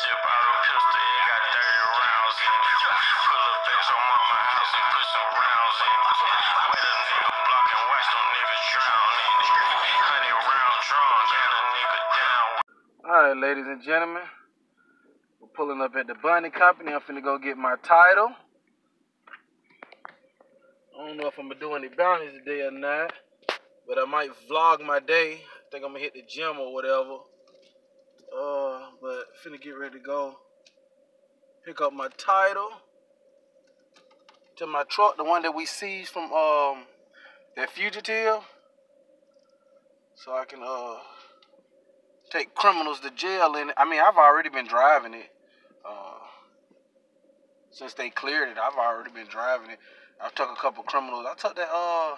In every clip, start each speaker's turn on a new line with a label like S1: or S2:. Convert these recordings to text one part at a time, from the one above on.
S1: a pistol, it got 30 rounds in. Pull back on house and put some rounds in a nigga block and watch them niggas drown in. Honey round a nigga down.
S2: All right, ladies and gentlemen, we're pulling up at the Bonding Company. I'm finna go get my title. I don't know if I'm gonna do any bounties today or not, but I might vlog my day. I think I'm gonna hit the gym or whatever. Uh, but finna get ready to go pick up my title to my truck, the one that we seized from um that fugitive, so I can uh take criminals to jail in it. I mean, I've already been driving it. Uh, since they cleared it, I've already been driving it. I took a couple criminals. I took that uh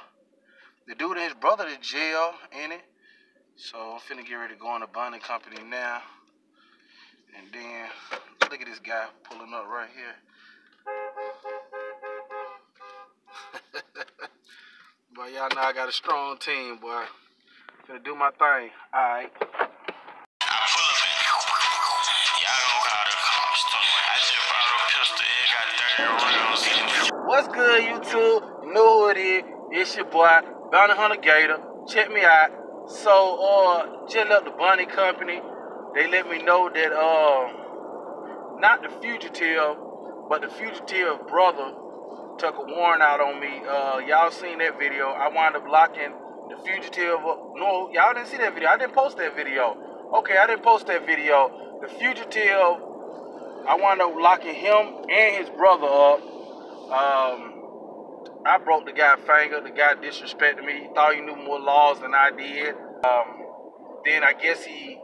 S2: the dude and his brother to jail in it. So I'm finna get ready to go on the bonding company now. And then look at this guy pulling up right here. but y'all know I got a strong team, boy. Finna do my thing. Alright.
S1: I pull up and y'all gon' call the cops. I just bought a pistol, it got 30 rounds in it.
S2: What's good, YouTube? You know who it is. It's your boy, Bounty Hunter Gator. Check me out. So, uh, just left the Bonding Company. They let me know that, uh, not the fugitive, but the fugitive brother took a warrant out on me. Uh, y'all seen that video. I wound up locking the fugitive. No, y'all didn't see that video. I didn't post that video. Okay, I didn't post that video. The fugitive, I wound up locking him and his brother up. Um, I broke the guy's finger. The guy disrespected me. He thought he knew more laws than I did. Um, then I guess he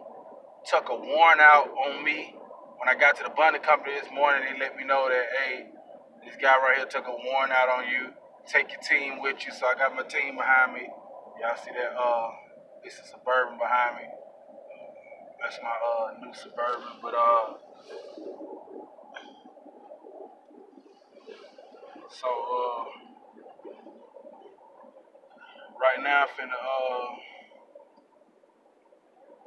S2: took a warrant out on me. When I got to the Bonding Company this morning, they let me know that, hey, this guy right here took a warrant out on you. Take your team with you. So I got my team behind me. Y'all see that? Uh, this is Suburban behind me. That's my uh, new Suburban. But uh, so uh, right now I'm finna uh,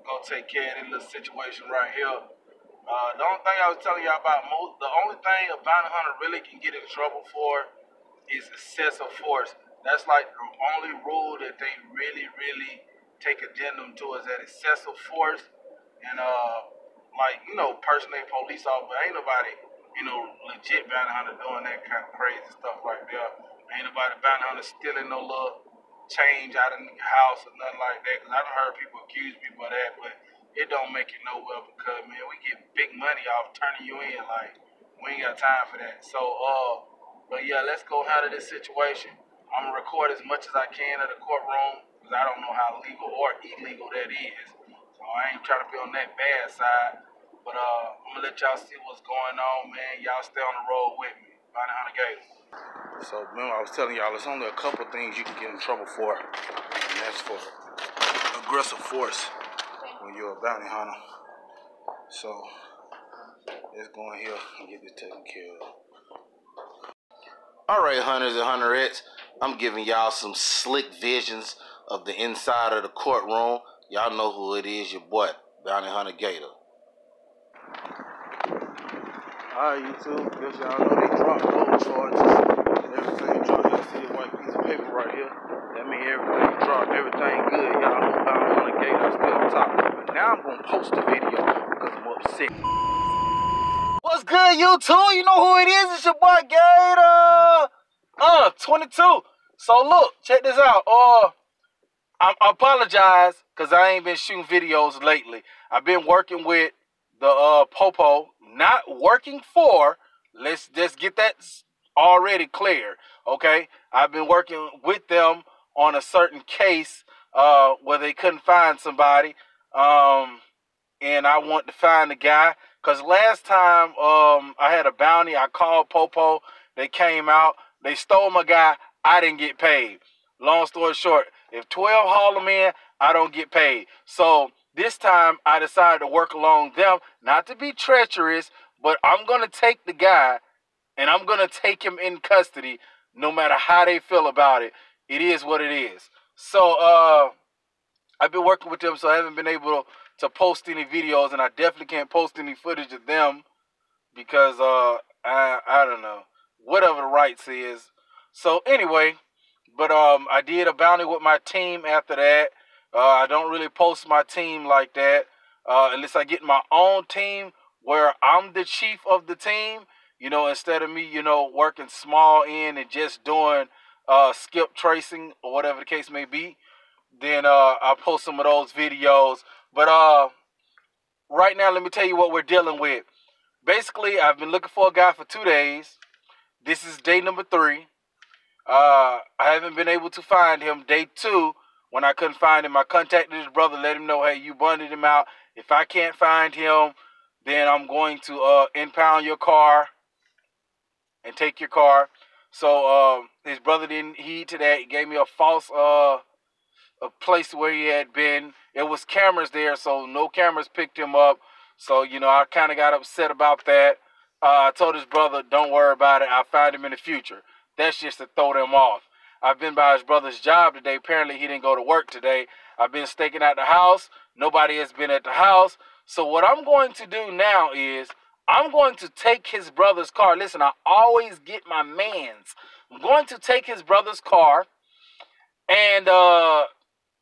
S2: go take care of this little situation right here. Uh, the only thing I was telling y'all about, mo- the only thing a bounty hunter really can get in trouble for is excessive force. That's like the only rule that they really, really take addendum to is that excessive force. And uh, like you know, personally, police officer, ain't nobody, you know, legit bounty hunter doing that kind of crazy stuff right there. Ain't nobody bounty hunter stealing no little change out of the house or nothing like that. Cause I done heard people accuse me of that, but it don't make it nowhere because man, we get big money off turning you in. Like we ain't got time for that. So uh, but yeah, let's go handle this situation. I'm gonna record as much as I can at the courtroom because I don't know how legal or illegal that is. So I ain't trying to be on that bad side. But uh, I'm gonna let y'all see what's going on, man. Y'all stay on the road with me. Bounty Hunter Gator. So remember, I was telling y'all, there's only a couple things you can get in trouble for, and that's for aggressive force when you're a bounty hunter. So let's go in here and get this taken care of. All right, hunters and hunterettes, I'm giving y'all some slick visions of the inside of the courtroom. Y'all know who it is, your boy, Bounty Hunter Gator. Alright, YouTube, guess y'all know they dropped both charges and everything dropped. Y'all see a white piece of paper right here. That means everything dropped, everything good. Y'all know Bounty Hunter Gator is still on top. But now I'm gonna post the video because I'm upset. What's good, YouTube? You know who it is? It's your boy Gator. Uh, 22. So look, check this out. Uh, I, I apologize because I ain't been shooting videos lately. I've been working with the uh Popo, not working for. Let's just get that already clear. Okay, I've been working with them on a certain case uh where they couldn't find somebody. Um, and I want to find the guy. Cause last time um I had a bounty, I called Popo. They came out, they stole my guy. I didn't get paid. Long story short, if 12 haul them in, I don't get paid. So this time I decided to work along them, not to be treacherous, but I'm gonna take the guy and I'm gonna take him in custody no matter how they feel about it. It is what it is. So uh I've been working with them, so I haven't been able to post any videos, and I definitely can't post any footage of them because uh I I don't know whatever the rights is. So anyway, but um I did a bounty with my team after that. Uh, I don't really post my team like that uh, unless I get my own team where I'm the chief of the team. You know, instead of me, you know, working small in and just doing uh, skip tracing or whatever the case may be, then uh, I'll post some of those videos. But uh, right now, let me tell you what we're dealing with. Basically, I've been looking for a guy for two days. This is day number three. Uh, I haven't been able to find him. Day two, when I couldn't find him, I contacted his brother, let him know, hey, you bundled him out. If I can't find him, then I'm going to uh, impound your car and take your car. So uh, his brother didn't heed to that. He gave me a false uh, a place where he had been. It was cameras there, so no cameras picked him up. So you know, I kind of got upset about that. Uh, I told his brother, "Don't worry about it. I'll find him in the future." That's just to throw them off. I've been by his brother's job today. Apparently, he didn't go to work today. I've been staking out the house. Nobody has been at the house. So what I'm going to do now is I'm going to take his brother's car. Listen, I always get my man's. I'm going to take his brother's car, and uh,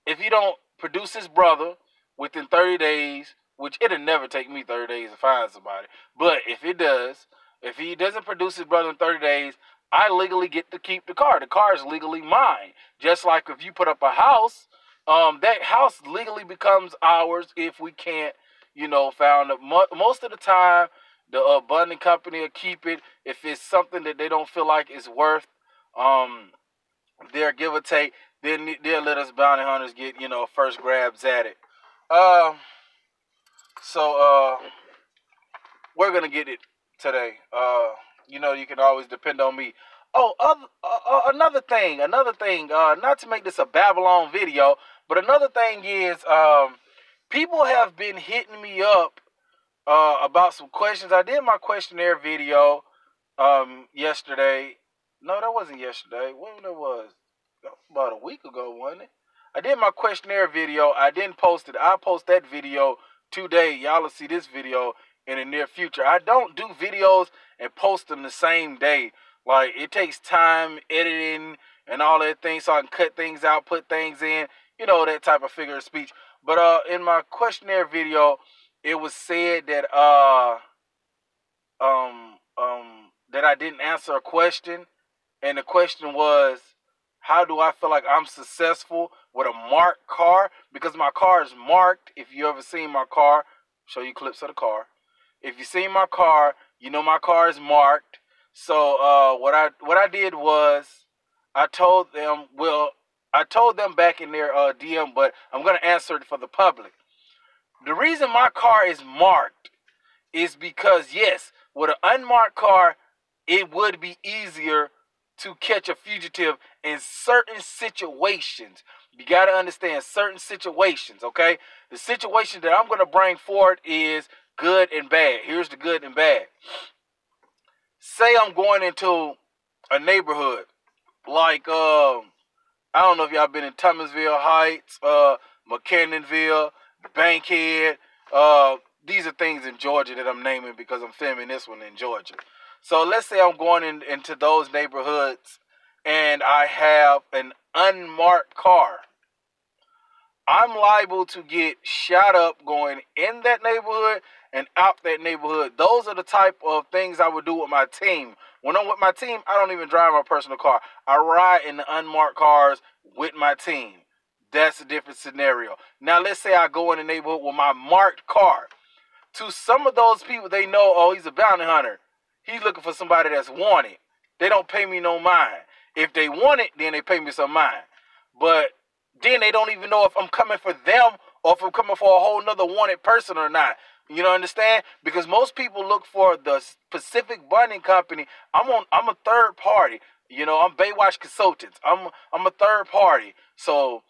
S2: if he don't produce his brother within 30 days, which it'll never take me 30 days to find somebody, but if it does, if he doesn't produce his brother in 30 days, I legally get to keep the car. The car is legally mine. Just like if you put up a house, um, that house legally becomes ours if we can't, you know, found. Most of the time, the uh, bonding company will keep it if it's something that they don't feel like is worth um, their give or take. Then they'll let us bounty hunters get, you know, first grabs at it. Um, so uh, we're gonna get it today. Uh, you know, you can always depend on me. Oh, other, uh, uh, another thing, another thing. Uh, not to make this a Babylon video, but another thing is, um, people have been hitting me up uh, about some questions. I did my questionnaire video um, yesterday. No, that wasn't yesterday. When it was? About a week ago, wasn't it? I did my questionnaire video. I didn't post it. I post that video today. Y'all will see this video in the near future. I don't do videos and post them the same day. Like it takes time editing and all that things so I can cut things out, put things in, you know, that type of figure of speech. But uh in my questionnaire video, it was said that uh um um that I didn't answer a question and the question was how do I feel like I'm successful with a marked car? Because my car is marked. If you ever seen my car, show you clips of the car. If you seen my car, you know my car is marked. So uh, what I what I did was I told them well I told them back in their uh, DM, but I'm gonna answer it for the public. The reason my car is marked is because yes, with an unmarked car, it would be easier to catch a fugitive in certain situations. You got to understand certain situations, okay? The situation that I'm going to bring forward is good and bad. Here's the good and bad. Say I'm going into a neighborhood like um I don't know if y'all been in Thomasville Heights, uh Mechanicsville, Bankhead. Uh these are things in Georgia that I'm naming because I'm filming this one in Georgia. So let's say I'm going in, into those neighborhoods and I have an unmarked car. I'm liable to get shot up going in that neighborhood and out that neighborhood. Those are the type of things I would do with my team. When I'm with my team, I don't even drive my personal car. I ride in the unmarked cars with my team. That's a different scenario. Now, let's say I go in the neighborhood with my marked car. To some of those people, they know, oh, he's a bounty hunter. He's looking for somebody that's wanted. They don't pay me no mind. If they want it, then they pay me some mind. But then they don't even know if I'm coming for them or if I'm coming for a whole nother wanted person or not. You know, understand? Because most people look for the Pacific Bonding Company. I'm on. I'm a third party. You know, I'm Baywatch Consultants. I'm I'm a third party. So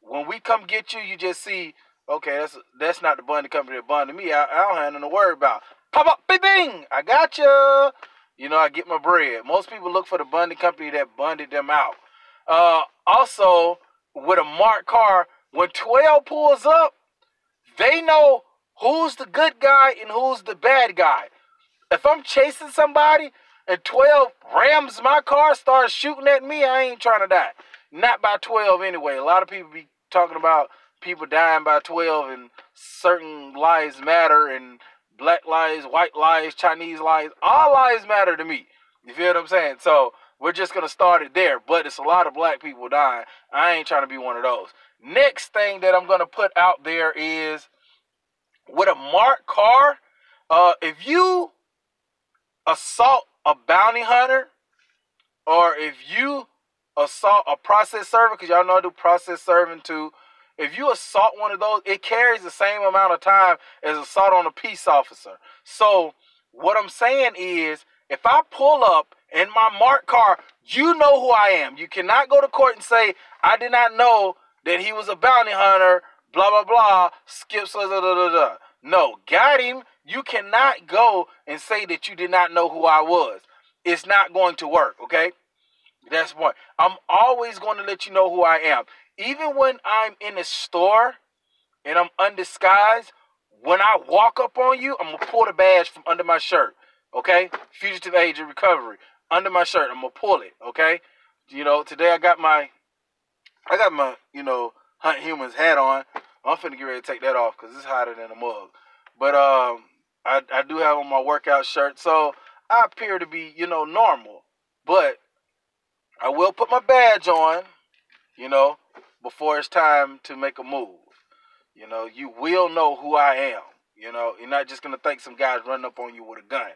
S2: when we come get you, you just see, okay, that's that's not the bonding company that bonded me. I, I don't have nothing to worry about. Pop up, bing, bing. I got you. You know, I get my bread. Most people look for the bonding company that bonded them out. Uh, also, with a marked car, when 12 pulls up, they know who's the good guy and who's the bad guy. If I'm chasing somebody and 12 rams my car, starts shooting at me, I ain't trying to die. Not by 12 anyway. A lot of people be talking about people dying by 12 and certain lives matter and black lives, white lives, Chinese lives. All lives matter to me. You feel what I'm saying? So we're just gonna start it there. But it's a lot of black people dying. I ain't trying to be one of those. Next thing that I'm gonna put out there is with a marked car. Uh, if you assault a bounty hunter, or if you assault a process server, because y'all know I do process serving too. If you assault one of those, it carries the same amount of time as assault on a peace officer. So what I'm saying is, if I pull up in my marked car, you know who I am. You cannot go to court and say I did not know that he was a bounty hunter. Blah blah blah. Skips. Da, da, da, da. No, got him. You cannot go and say that you did not know who I was. It's not going to work. Okay. That's one. I'm always going to let you know who I am. Even when I'm in a store and I'm undisguised, when I walk up on you, I'm gonna pull the badge from under my shirt. Okay? Fugitive agent recovery. Under my shirt. I'm gonna pull it. Okay? You know, today I got my I got my, you know, hunt humans hat on. I'm finna get ready to take that off because it's hotter than a mug. But um I, I do have on my workout shirt, so I appear to be, you know, normal. But I will put my badge on, you know, before it's time to make a move. You know, you will know who I am. You know, you're not just gonna think some guys running up on you with a gun.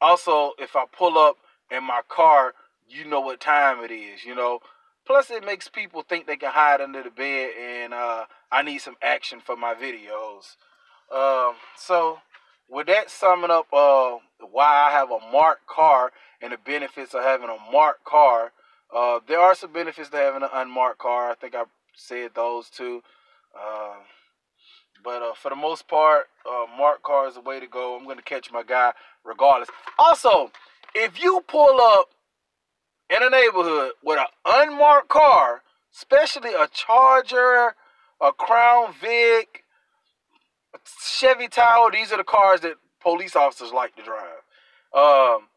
S2: Also, if I pull up in my car, you know what time it is. You know, plus it makes people think they can hide under the bed, and uh, I need some action for my videos. Um, so, with that summing up, uh, why I have a marked car and the benefits of having a marked car. Uh, there are some benefits to having an unmarked car. I think I said those too. Uh, but uh, for the most part, uh, marked car is the way to go. I'm going to catch my guy regardless. Also, if you pull up in a neighborhood with an unmarked car, especially a Charger, a Crown Vic, a Chevy Tahoe, these are the cars that police officers like to drive. Um,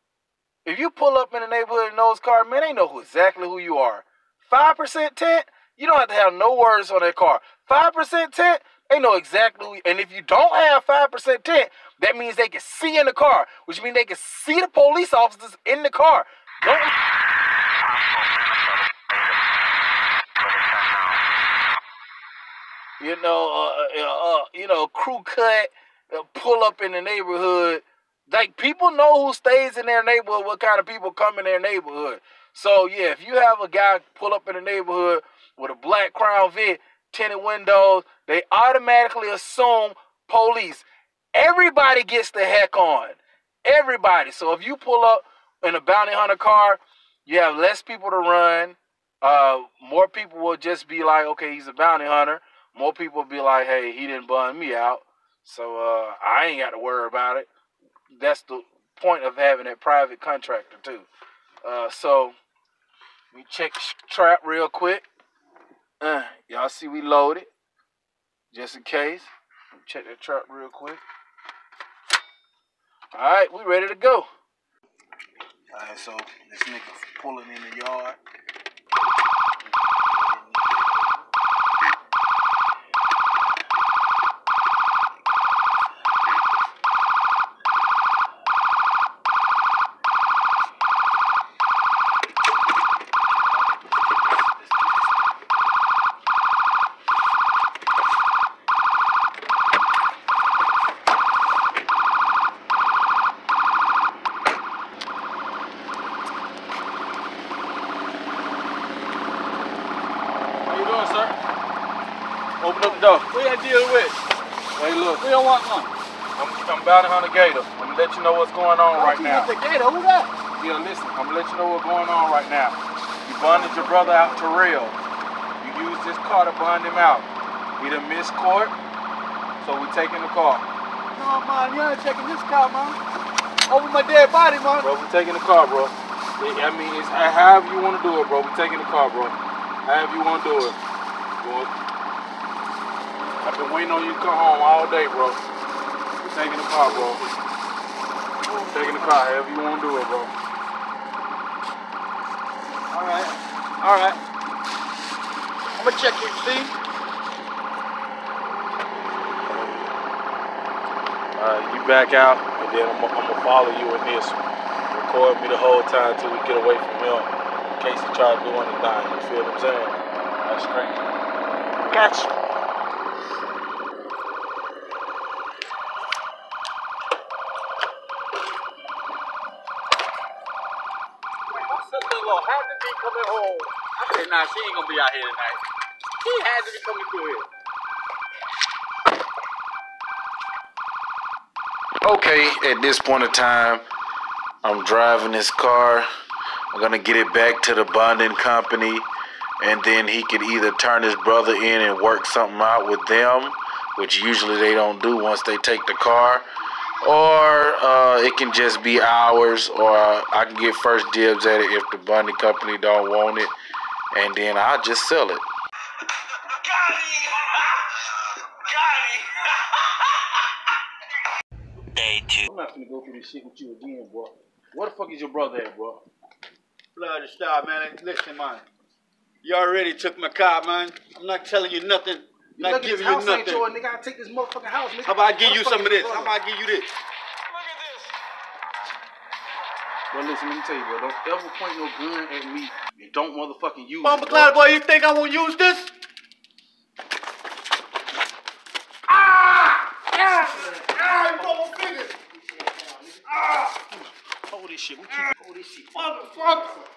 S2: if you pull up in a neighborhood in those cars, man, they know who, exactly who you are. 5% tint, you don't have to have no words on that car. 5% tint, they know exactly and if you don't have 5% tint, that means they can see in the car, which means they can see the police officers in the car. Don't you know, uh, uh, uh, you know, crew cut, uh, pull up in the neighborhood. Like people know who stays in their neighborhood, what kind of people come in their neighborhood. So yeah, if you have a guy pull up in the neighborhood with a black Crown Vic, tinted windows, they automatically assume police. Everybody gets the heck on. Everybody. So if you pull up in a bounty hunter car, you have less people to run. Uh, more people will just be like, okay, he's a bounty hunter. More people will be like, hey, he didn't bun me out. So uh, I ain't got to worry about it. That's the point of having that private contractor too. Uh, so we check trap real quick. Uh, y'all see we loaded. Just in case. Check that trap real quick. Alright, we ready to go. Alright, so this nigga pulling in the yard. How you doing, sir? Open up the
S3: Who with?
S2: Hey, look,
S3: We don't want none.
S2: I'm, I'm bounty hunter Gator. I'm gonna let you know what's going on right now.
S3: The gator, who that?
S2: Yeah, listen, I'm gonna let you know what's going on right now. You bonded your brother out to real. You used this car to bond him out. He done missed court, so we're taking the car.
S3: No, man, you ain't checking this car, man. Over my dead body, man.
S2: Bro, we taking the car, bro. I I mean, it's however you want to do it, bro. We're taking the car, bro. However you want to do it. Bro. I've been waiting on you to come home all day, bro. Take in the car, bro. Take in the car, however you want to do it, bro.
S3: All right. All right. I'm gonna check you, see?
S2: Uh, you back out, and then I'm, I'm gonna follow you in this. Record me the whole time till we get away from him, in case he try to do anything. You feel what I'm saying? That's straight.
S3: Gotcha. My sister-in-law had to be coming home. I said, nah, she ain't gonna be out here tonight. She had to be coming through here.
S1: Okay, at this point in time, I'm driving this car. I'm gonna get it back to the bonding company, and then he could either turn his brother in and work something out with them, which usually they don't do once they take the car, or uh, it can just be ours, or I can get first dibs at it if the bonding company don't want it, and then I'll just sell it.
S2: I'm not gonna go through this shit with you again, bro. Where the fuck is your brother at, bro?
S3: Blood and style, man. Listen, man. You already took my car, man. I'm not telling you nothing. Not
S2: Look at
S3: giving you
S2: house ain't
S3: nothing.
S2: yours, nigga. I take this motherfucking house, nigga.
S3: How about I give you some of this?
S2: your
S3: How about I give you this?
S2: Bro, listen, let me tell you, bro. Don't ever point no gun at me and don't motherfucking use
S3: Bumper
S2: it,
S3: Cloud boy, you think I won't use this? Ah! Ah!
S2: Hold this shit. What you hold this shit?
S3: Motherfucker!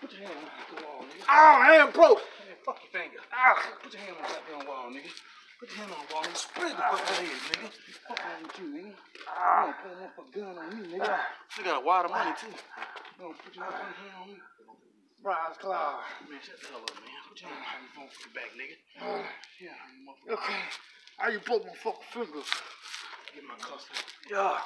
S2: Put your hand on the wall, nigga.
S3: Oh, hand broke.
S2: Man, fuck your finger. Ah, put your hand on that damn wall, nigga. Put your hand on the wall and spread the fuck out here, nigga. Fuck on with you, nigga. You don't put a gun on me, nigga. You got a wad of money too. You don't put your motherfucking hand on me.
S3: Bronze Cloud.
S2: Oh, man, shut the hell up, man. Put your hand on your phone for the back, nigga. Uh, yeah, you motherfucker.
S3: Okay. How you broke my fucking finger?
S2: Get my cuss.
S3: Yeah.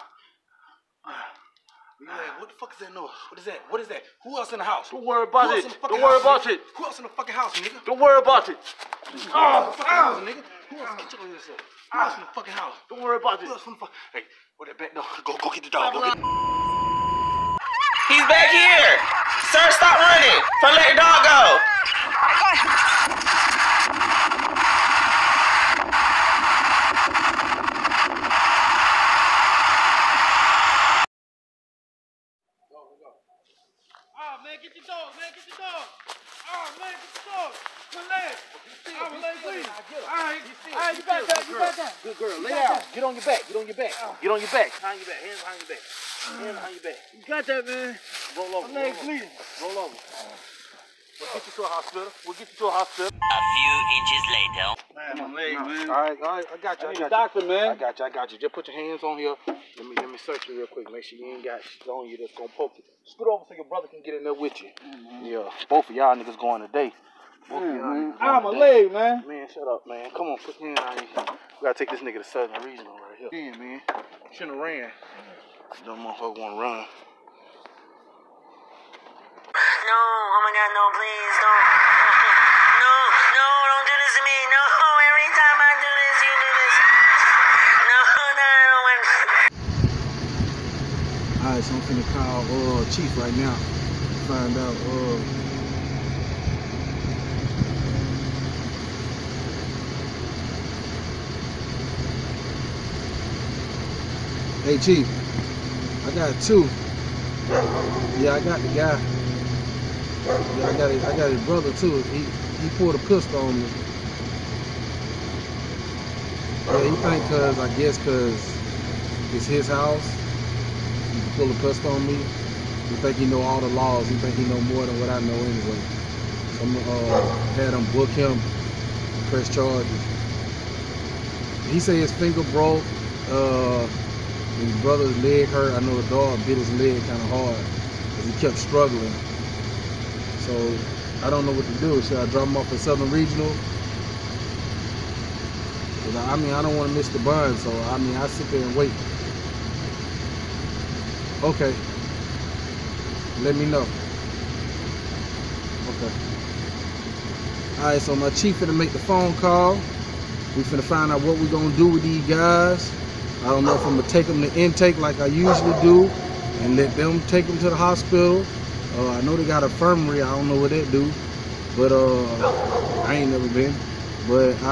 S2: Yeah, what the fuck is that noise? What is that? What is that? Who else in the house?
S3: Don't worry about it.
S2: in the fucking
S3: Don't worry
S2: house,
S3: about
S2: nigga?
S3: it.
S2: Who else in the fucking house, nigga?
S3: Don't worry about it.
S2: Who else in the fucking house, nigga? Who else? Get your ass up. Who else in the fucking house?
S3: Don't worry about it.
S2: Who else in the fuck? Hey, where that back door? Go, go get the dog. Go get.
S4: He's back here. Sir, stop running. For let the dog go.
S3: Man, get your dog, man, get your dog. Oh, man, get your dog. My leg. Oh, leg bleeding. All right, all right, you back down, you back down.
S2: Good girl. Lay down. Get on your back. Get on your back. Ah. Get on your back. Behind your back. Hands behind your back. Hands behind your back.
S3: You got that, man.
S2: Roll over.
S3: Leg bleeding.
S2: Roll over. We'll get you to a hospital. We'll get you to a hospital.
S4: A few inches later.
S3: Man, my leg, man.
S2: All right, all right. I got you. I
S3: I
S2: got
S3: a doctor,
S2: you.
S3: man.
S2: I got you. I got you. Just put your hands on here. Let me let me search you real quick. Make sure you ain't got shit on you that's gonna poke you. Scoot over so your brother can get in there with you. Yeah. Both of y'all niggas going today. Both of y'all niggas
S3: Ah, my leg, man.
S2: Man, shut up, man. Come on, put your hand on you. We gotta take this nigga to Southern Regional right here. Yeah, man. Shouldn't have ran. Don't motherfucker wanna run.
S4: No, oh my god, no, please, don't. No, no, don't do this to me. No, every time I do this, you do this. No, no, no, when.
S2: Alright, so I'm finna call uh Chief right now. Find out uh Hey Chief, I got two. Yeah, I got the guy. I got it, I got his brother too. He he pulled a pistol on me. Yeah, he think cause I guess cause it's his house. He pulled a pistol on me. He think he know all the laws. He think he know more than what I know anyway. So I'm uh, had him book him, press charges. He say his finger broke. Uh, his brother's leg hurt. I know the dog bit his leg kind of hard he kept struggling. So I don't know what to do. Should I drop him off at Southern Regional? I I mean, I don't want to miss the bun, so I mean, I sit there and wait. Okay. Let me know. Okay. All right, so my chief finna make the phone call.
S5: We finna find out what we gonna do with these guys. I don't know if I'm gonna take them to intake like I usually do, and let them take them to the hospital. Uh, I know they got a infirmary. I don't know what that do, but uh, I ain't never been. But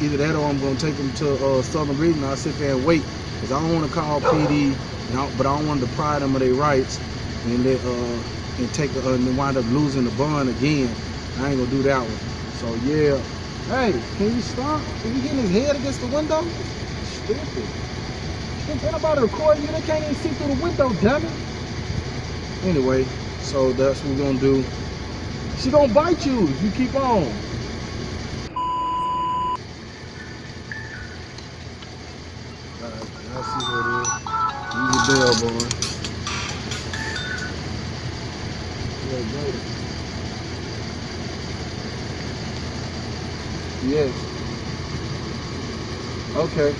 S5: either that or I'm gonna take them to uh, Southern Region. I'll sit there and wait, cause I don't want to call PD, and I- but I don't want to deprive them of their rights and they, uh, and take uh, and wind up losing the bond again. I ain't gonna do that one. So yeah. Hey, can you stop? Can you getting his head against the window? Stupid. Ain't nobody recording you. They can't even see through the window, it. Anyway, so that's what we're gonna do. She gonna bite you if you keep on. Alright, I see what it is. Use the bell, boy. Yes. Okay.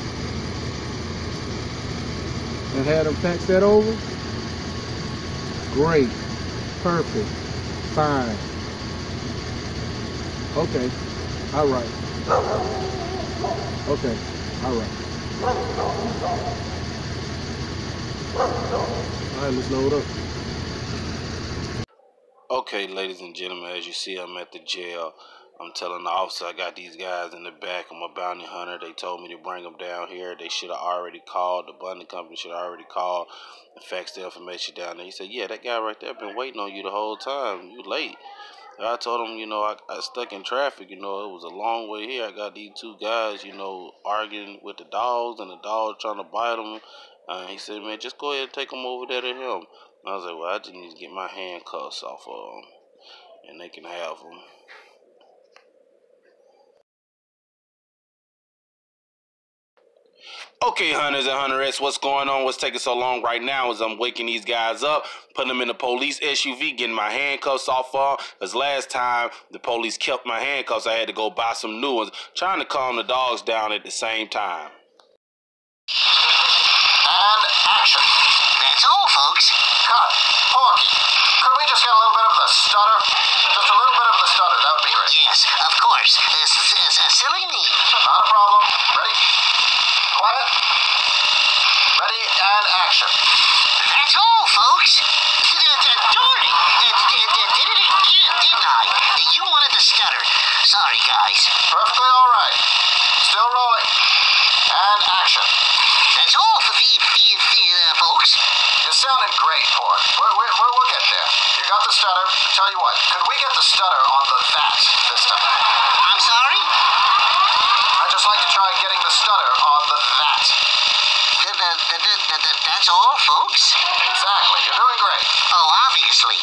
S5: And had them fax that over? Great. Perfect. Fine. Okay. All right. Okay. All right. All right, let's load up.
S2: Okay, ladies and gentlemen, as you see, I'm at the jail. I'm telling the officer I got these guys in the back. I'm a bounty hunter. They told me to bring them down here. They should have already called. The bonding company should have already called and faxed the information down there. He said, "Yeah, that guy right there been waiting on you the whole time. You late." And I told him, you know, I, I stuck in traffic. You know, it was a long way here. I got these two guys, you know, arguing with the dogs, and the dogs trying to bite them. Uh, he said, "Man, just go ahead and take them over there to him." And I was like, "Well, I just need to get my handcuffs off of them, and they can have them." Okay, hunters and hunterettes, what's going on? What's taking so long right now is I'm waking these guys up, putting them in the police SUV, getting my handcuffs off of 'em. Because last time the police kept my handcuffs, I had to go buy some new ones, trying to calm the dogs down at the same time.
S1: And action.
S4: That's all, folks.
S1: Cut. Porky. Could we just get a little bit of the stutter? Just a little bit of the stutter. That would be great.
S4: Yes, of course. It's, it's a silly me.
S1: Not a problem. Ready? Quiet. Ready and action.
S4: That's all, folks. Sorry, guys.
S1: Perfectly all right. Still rolling. And action.
S4: That's all uh, folks.
S1: You're sounding great, Port. We're, we're, we'll get there. You got the stutter. Tell you what, could we get the stutter on the that this time?
S4: I'm sorry?
S1: just like to try getting the stutter on the that.
S4: That's all, folks?
S1: Exactly. You're doing great.
S4: Oh, obviously.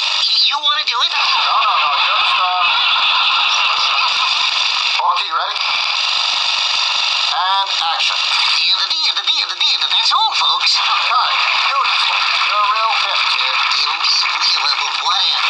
S4: You want to do it?
S1: No, no, no. Just, uh, um... Porky, ready? And action.
S4: The, the, the, the, the, the, that's all, folks.
S1: Okay. Beautiful. You're a real hit, kid. Whatever.